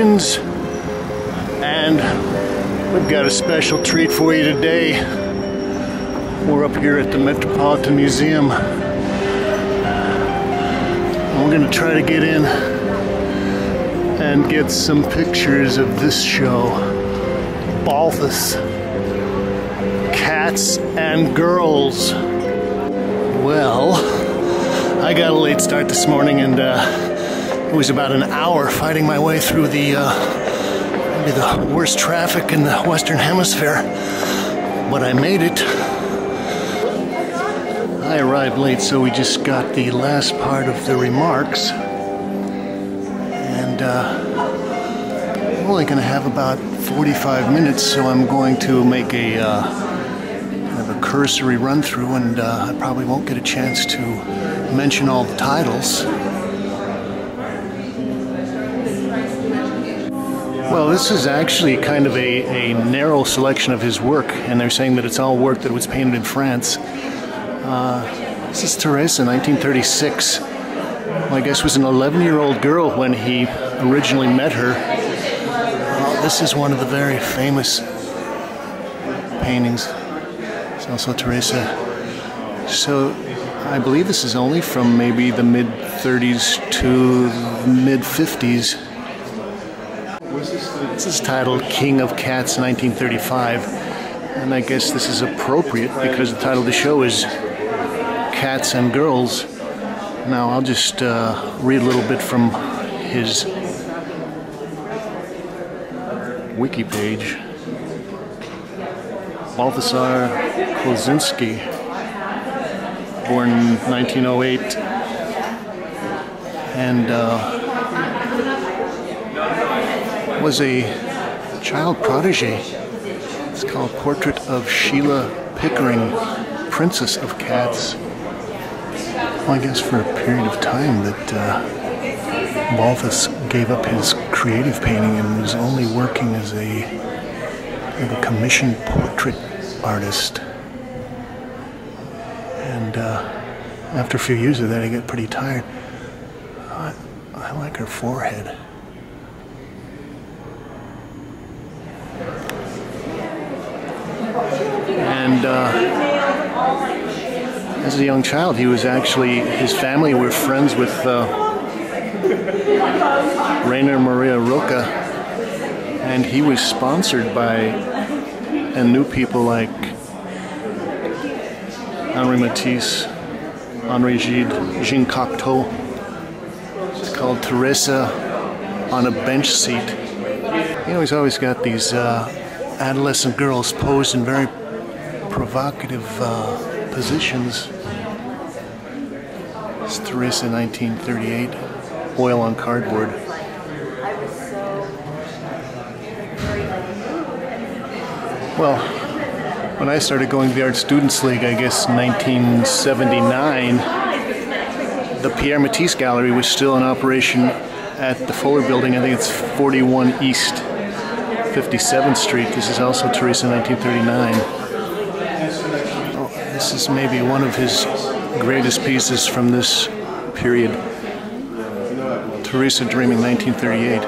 And we've got a special treat for you today. We're up here at the Metropolitan Museum. And we're gonna try to get in and get some pictures of this show. Balthus. Cats and Girls. Well, I got a late start this morning and uh, it was about an hour fighting my way through the uh, maybe the worst traffic in the Western Hemisphere. But I made it. I arrived late, so we just got the last part of the remarks. And uh, I'm only going to have about 45 minutes, so I'm going to make a uh, kind of a cursory run through, and uh, I probably won't get a chance to mention all the titles. Well, this is actually kind of a, a narrow selection of his work, and they're saying that it's all work that was painted in France. Uh, this is Teresa, 1936. Well, I guess was an 11-year-old girl when he originally met her. Well, this is one of the very famous paintings. It's also Teresa. So I believe this is only from maybe the mid 30s to mid 50s. This is titled King of Cats 1935. And I guess this is appropriate because the title of the show is Cats and Girls. Now I'll just uh, read a little bit from his wiki page. Balthasar Klossowski, born 1908, and uh, was a child prodigy. It's called Portrait of Sheila Pickering, Princess of Cats. Well, I guess for a period of time that uh, Balthus gave up his creative painting and was only working as a, a commissioned portrait artist. And uh, after a few years of that, I got pretty tired. I, I like her forehead. And uh, as a young child, he was actually, his family were friends with uh, Rainer Maria Rilke, and he was sponsored by and knew people like Henri Matisse, Henri Gide, Jean Cocteau. It's called Teresa on a bench seat. You know, he's always got these uh, adolescent girls posed in very provocative uh, positions. It's Teresa 1938, oil on cardboard. Well, when I started going to the Art Students League, I guess 1979, the Pierre Matisse Gallery was still in operation at the Fuller Building. I think it's 41 East 57th Street. This is also Teresa 1939. Oh, this is maybe one of his greatest pieces from this period. Teresa Dreaming 1938.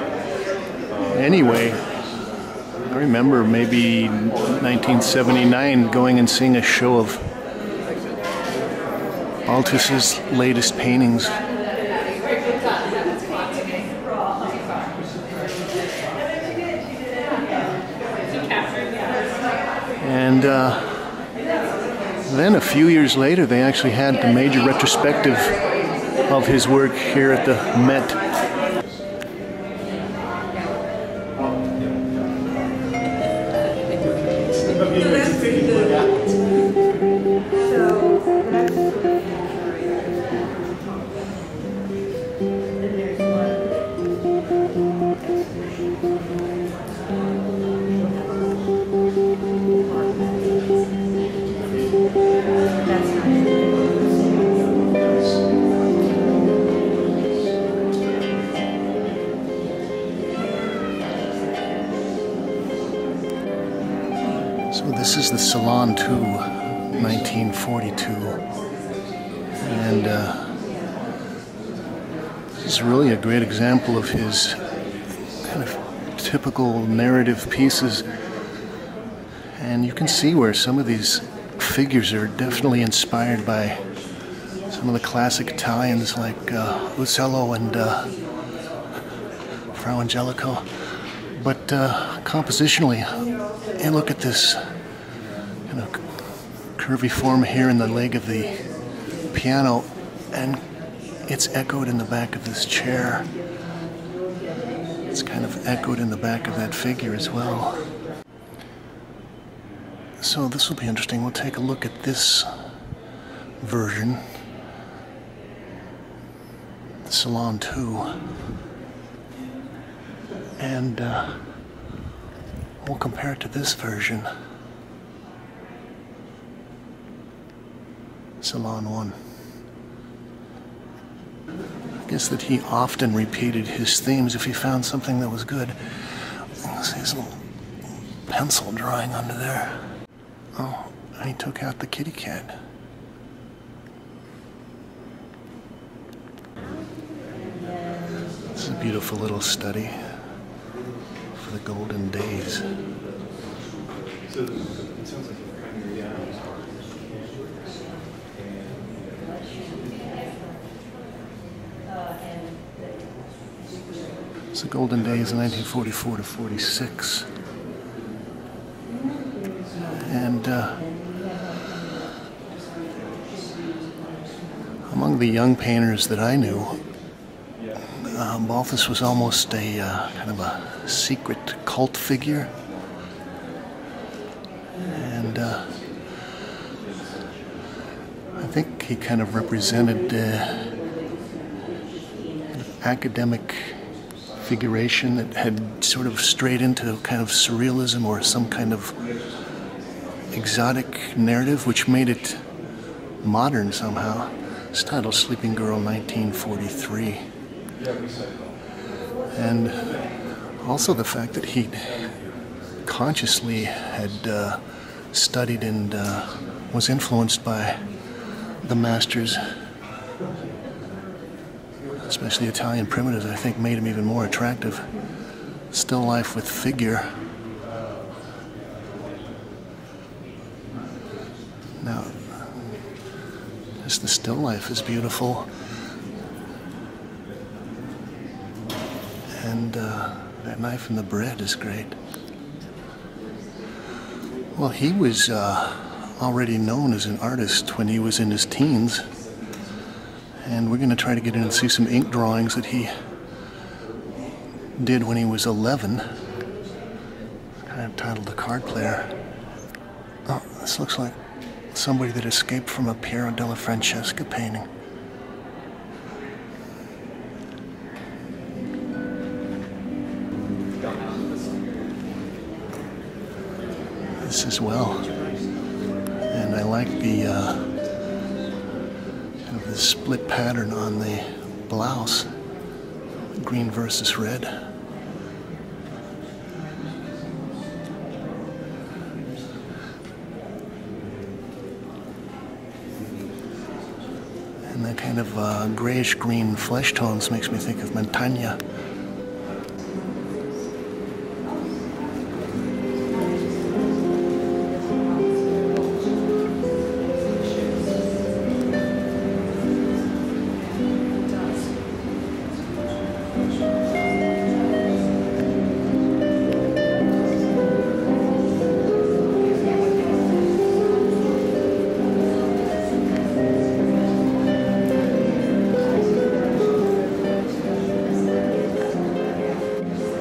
Anyway, I remember maybe 1979 going and seeing a show of Balthus's latest paintings. And uh, then a few years later, they actually had the major retrospective of his work here at the Met Salon 2, 1942. And uh, this is really a great example of his kind of typical narrative pieces. And you can see where some of these figures are definitely inspired by some of the classic Italians like uh, Uccello and uh, Fra Angelico. But uh, compositionally, and look at this know, curvy form here in the leg of the piano, and it's echoed in the back of this chair. It's kind of echoed in the back of that figure as well. So this will be interesting. We'll take a look at this version, Salon 2, and uh, we'll compare it to this version, Salon 1 I guess that he often repeated his themes if he found something that was good. See his little pencil drawing under there. Oh, and he took out the kitty cat. This is a beautiful little study for the golden days. So it sounds like golden days of 1944 to 46. And uh, among the young painters that I knew, uh, Balthus was almost a uh, kind of a secret cult figure. And uh, I think he kind of represented uh, academic configuration that had sort of strayed into kind of surrealism or some kind of exotic narrative, which made it modern somehow. It's titled Sleeping Girl 1943. And also the fact that he consciously had uh, studied and uh, was influenced by the masters especially Italian primitives, I think made him even more attractive. Still life with figure. Now, just the still life is beautiful. And uh, that knife and the bread is great. Well, he was uh, already known as an artist when he was in his teens and we're going to try to get in and see some ink drawings that he did when he was 11. Kind of titled The Card Player. Oh, this looks like somebody that escaped from a Piero della Francesca painting. This as well. And I like the uh, split pattern on the blouse, green versus red. And the kind of uh, grayish green flesh tones makes me think of Mantegna.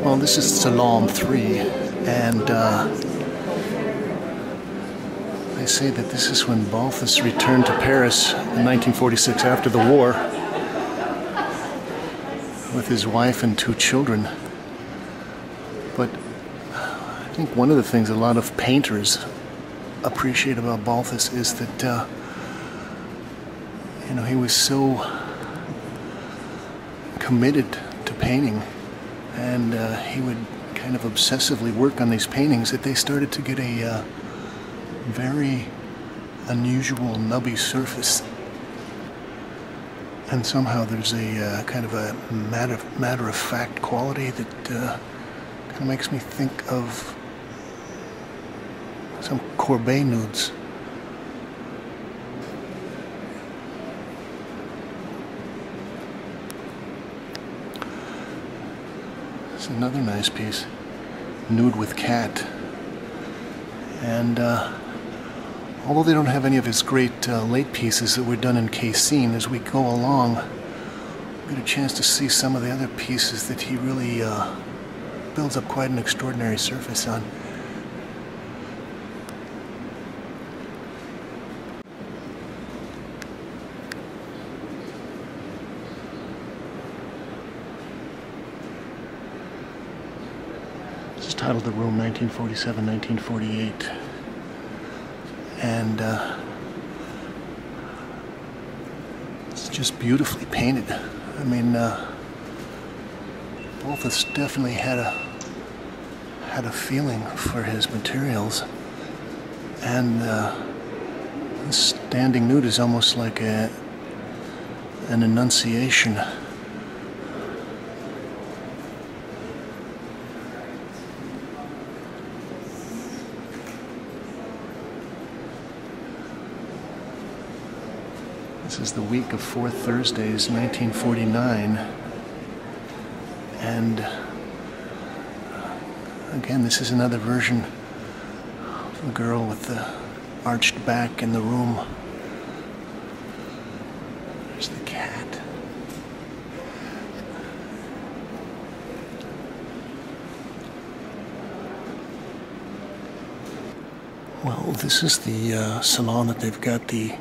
Well, this is Salon 3, and uh, they say that this is when Balthus returned to Paris in 1946 after the war with his wife and two children. But I think one of the things a lot of painters appreciate about Balthus is that, uh, you know, he was so committed to painting and uh, he would kind of obsessively work on these paintings that they started to get a uh, very unusual nubby surface and somehow there's a uh, kind of a matter, matter of fact quality that uh, kind of makes me think of some Courbet nudes. Another nice piece, nude with cat, and. Uh, Although they don't have any of his great uh, late pieces that were done in casein, as we go along, we get a chance to see some of the other pieces that he really uh, builds up quite an extraordinary surface on. Titled The Room 1947-1948 and uh, it's just beautifully painted. I mean, uh, both definitely had a had a feeling for his materials, and uh, standing nude is almost like a an Annunciation. This is the week of Four Thursdays, 1949. And again, this is another version of the girl with the arched back in the room. There's the cat. Well, this is the uh, salon that they've got the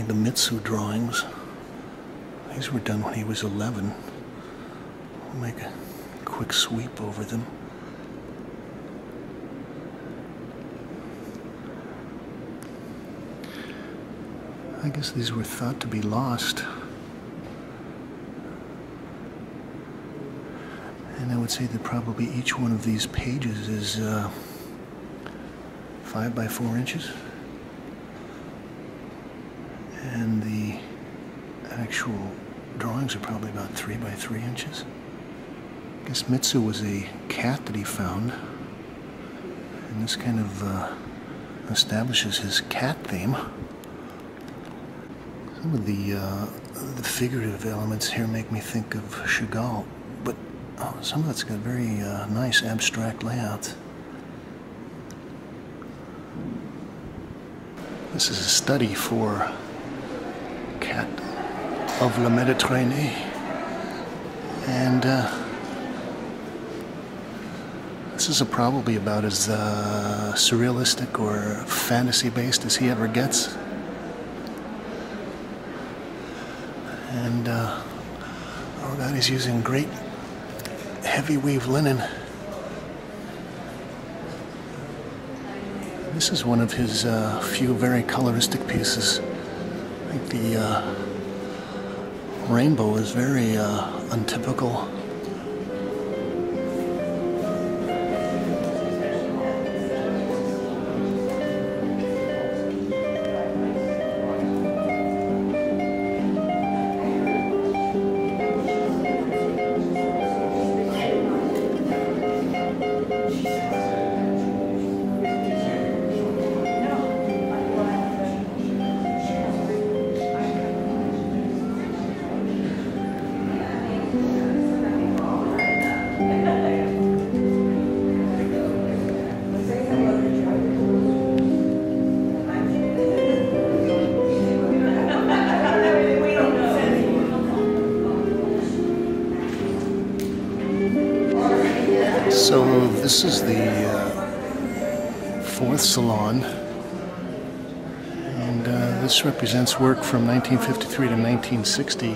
the Mitsou drawings. These were done when he was 11. We'll make a quick sweep over them. I guess these were thought to be lost. And I would say that probably each one of these pages is uh, five by four inches and the actual are probably about three by three inches. I guess Mitsou was a cat that he found, and this kind of uh, establishes his cat theme. Some of the uh, the figurative elements here make me think of Chagall, but oh, some of it's got very uh, nice abstract layouts. This is a study for cat of La Méditerranée. And uh, this is probably about as uh, surrealistic or fantasy based as he ever gets. And uh, oh God, he's using great heavy weave linen. This is one of his uh, few very coloristic pieces I think the uh, rainbow is very uh, untypical fourth salon, and uh, this represents work from 1953 to 1960,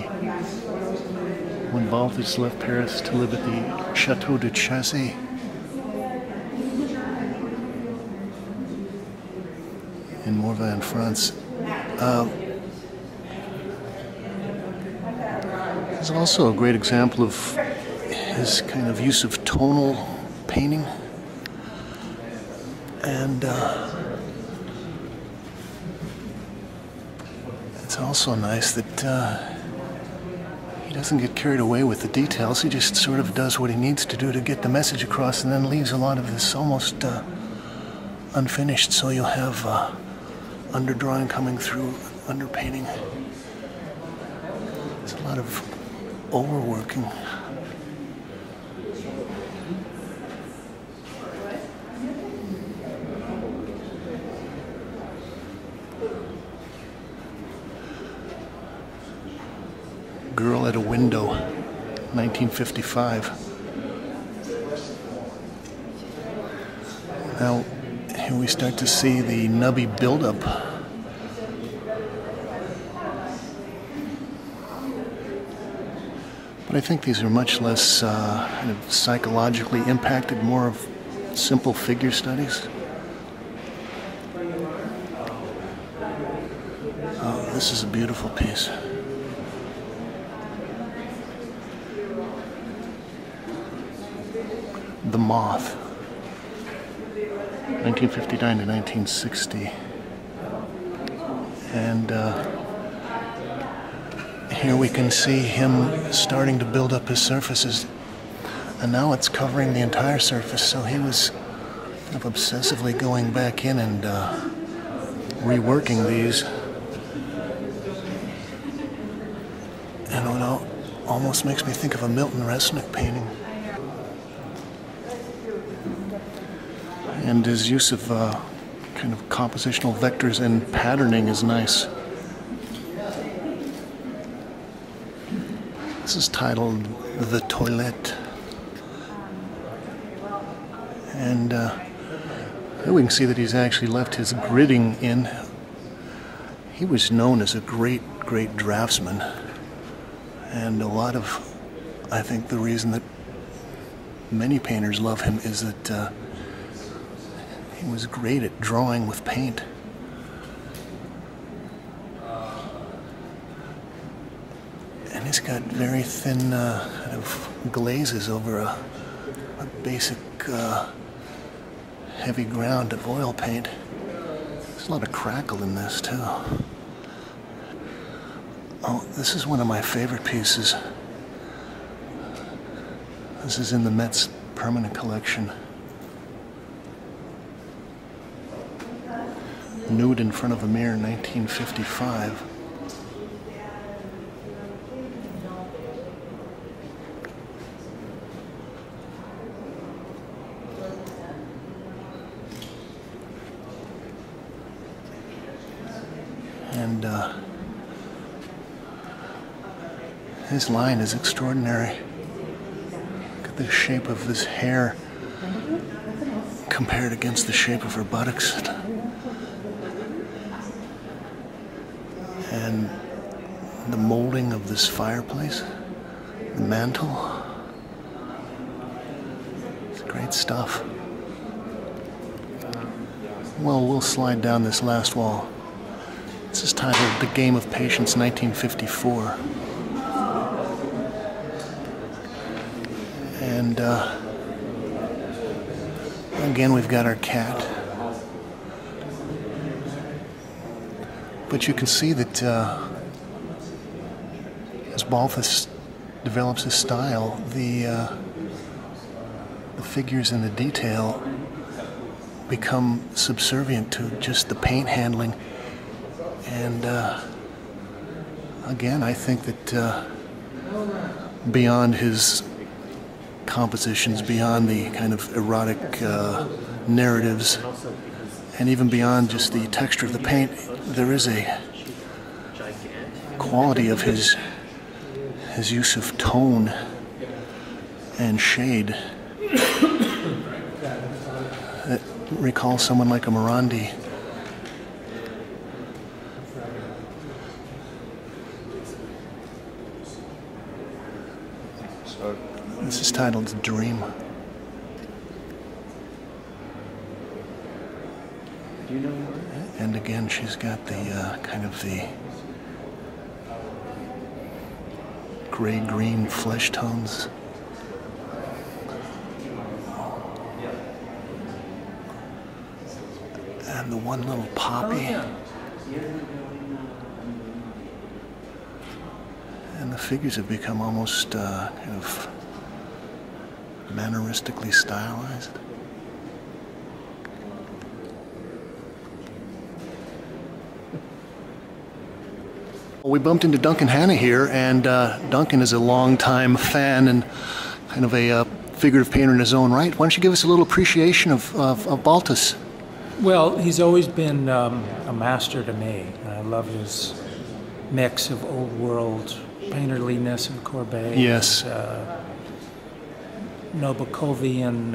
when Balthus left Paris to live at the Chateau de Chassy. in Morvan, France. Uh, it's also a great example of his kind of use of tonal painting. And uh, it's also nice that uh, he doesn't get carried away with the details. He just sort of does what he needs to do to get the message across and then leaves a lot of this almost uh, unfinished. So you'll have uh, underdrawing coming through, underpainting. It's a lot of overworking. Girl at a Window, 1955. Now, here we start to see the Nubby buildup. But I think these are much less uh, kind of psychologically impacted, more of simple figure studies. Oh, this is a beautiful piece. The Moth, 1959 to 1960. And uh, here we can see him starting to build up his surfaces. And now it's covering the entire surface, so he was kind of obsessively going back in and uh, reworking these. And it almost makes me think of a Milton Resnick painting. And his use of uh, kind of compositional vectors and patterning is nice. This is titled The Toilette. And uh, we can see that he's actually left his gridding in. He was known as a great, great draftsman. And a lot of, I think, the reason that many painters love him is that uh, he was great at drawing with paint. And he's got very thin uh, kind of glazes over a, a basic uh, heavy ground of oil paint. There's a lot of crackle in this too. Oh, this is one of my favorite pieces. This is in the Met's permanent collection. Nude in front of a mirror 1955. And uh, his line is extraordinary. Look at the shape of his hair compared against the shape of her buttocks. And the molding of this fireplace, the mantle. It's great stuff. Well, we'll slide down this last wall. This is titled The Game of Patience 1954. And uh, again, we've got our cat. But you can see that uh, as Balthus develops his style, the, uh, the figures and the detail become subservient to just the paint handling. And uh, again, I think that uh, beyond his compositions, beyond the kind of erotic uh, narratives, and even beyond just the texture of the paint, there is a quality of his his use of tone and shade that recalls someone like a Morandi. This is titled Dream. And she's got the uh, kind of the gray green flesh tones. And the one little poppy. And the figures have become almost uh, kind of manneristically stylized. We bumped into Duncan Hannah here, and uh, Duncan is a longtime fan and kind of a uh, figurative painter in his own right. Why don't you give us a little appreciation of, of, of Balthus? Well, he's always been um, a master to me. I love his mix of old world painterliness and Courbet. Yes. And, uh,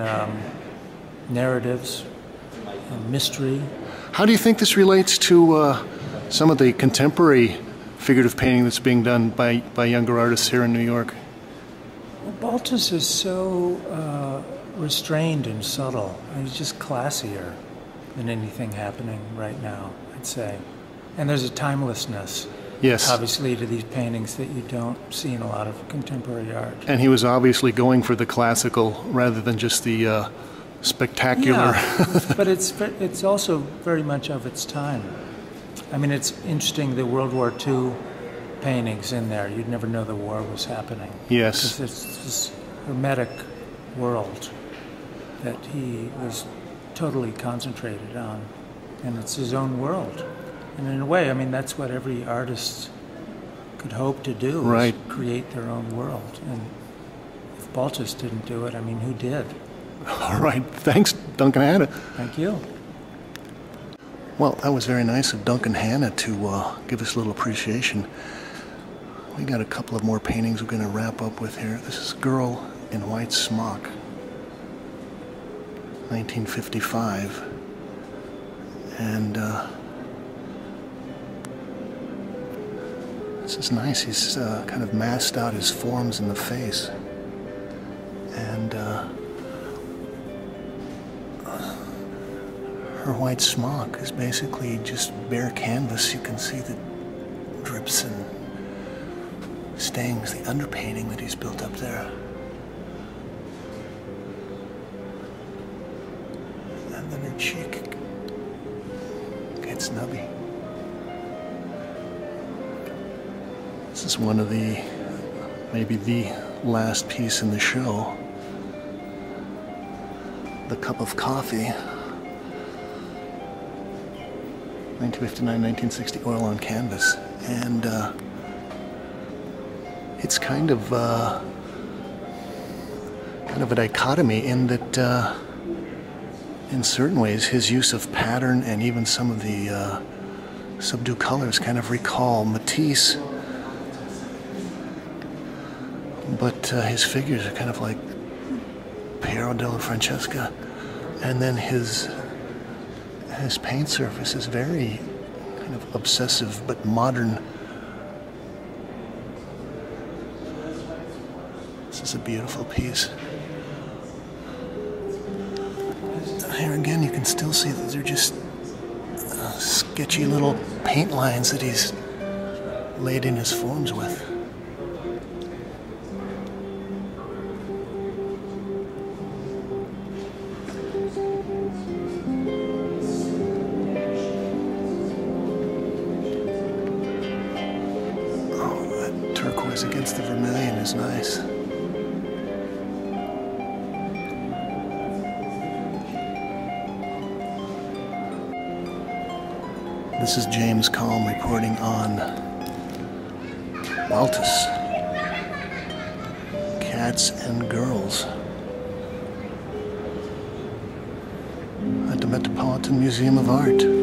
um, narratives and mystery. How do you think this relates to uh, some of the contemporary figurative painting that's being done by, by younger artists here in New York? Well, Balthus is so uh, restrained and subtle. He's just classier than anything happening right now, I'd say. And there's a timelessness, Yes. obviously, to these paintings that you don't see in a lot of contemporary art. And he was obviously going for the classical rather than just the uh, spectacular. Yeah, but it's it's also very much of its time. I mean, it's interesting the World War II paintings in there. You'd never know the war was happening. Yes. Because it's this hermetic world that he was totally concentrated on, and it's his own world. And in a way, I mean, that's what every artist could hope to do: is Right. create their own world. And if Balthus didn't do it, I mean, who did? All right. Thanks, Duncan Hannah. Thank you. Well, that was very nice of Duncan Hannah to uh, give us a little appreciation. We got a couple of more paintings we're going to wrap up with here. This is Girl in White Smock, 1955. And uh, this is nice. He's uh, kind of masked out his forms in the face. Her white smock is basically just bare canvas. You can see the drips and stains, the underpainting that he's built up there. And then her cheek gets nubby. This is one of the, maybe the last piece in the show. The cup of coffee. 1959, 1960 oil on canvas. And uh, it's kind of uh, kind of a dichotomy in that uh, in certain ways his use of pattern and even some of the uh, subdued colors kind of recall Matisse. But uh, his figures are kind of like Piero della Francesca. And then his his paint surface is very kind of obsessive but modern. This is a beautiful piece. Here again, you can still see that they're just uh, sketchy little paint lines that he's laid in his forms with. Nice. This is James Kalm reporting on Balthus. Cats and Girls at the Metropolitan Museum of Art.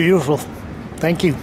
Beautiful. Thank you.